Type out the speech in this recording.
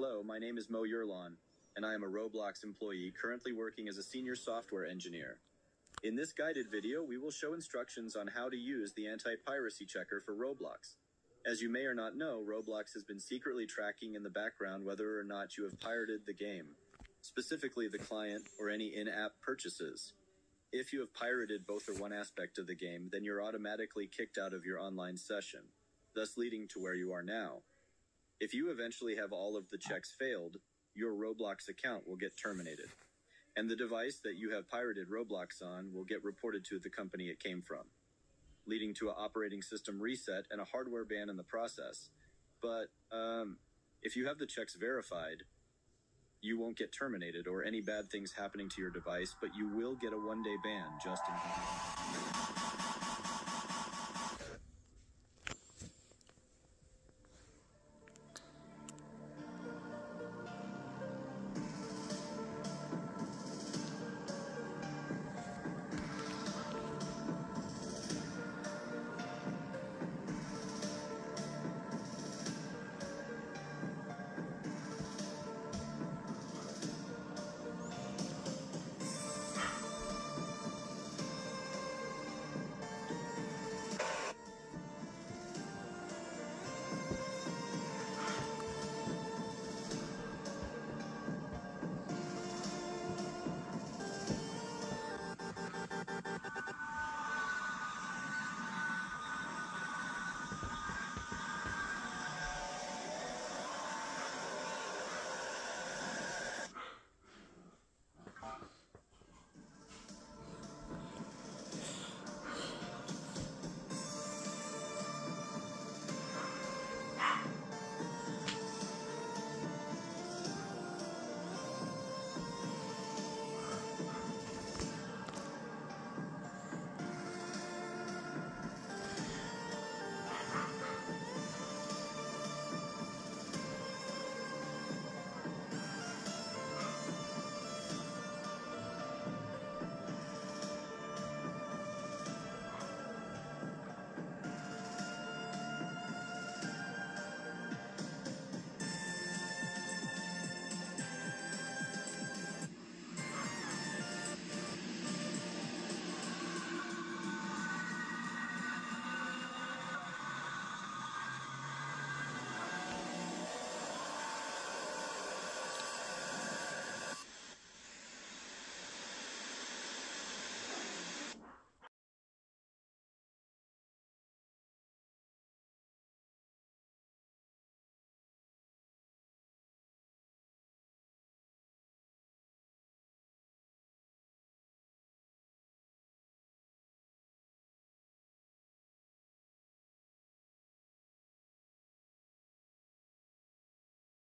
Hello, my name is Mo Yurlon, and I am a Roblox employee currently working as a senior software engineer. In this guided video, we will show instructions on how to use the anti-piracy checker for Roblox. As you may or not know, Roblox has been secretly tracking in the background whether or not you have pirated the game, specifically the client or any in-app purchases. If you have pirated both or one aspect of the game, then you're automatically kicked out of your online session, thus leading to where you are now. If you eventually have all of the checks failed, your Roblox account will get terminated, and the device that you have pirated Roblox on will get reported to the company it came from, leading to an operating system reset and a hardware ban in the process. But um, if you have the checks verified, you won't get terminated or any bad things happening to your device, but you will get a one day ban just in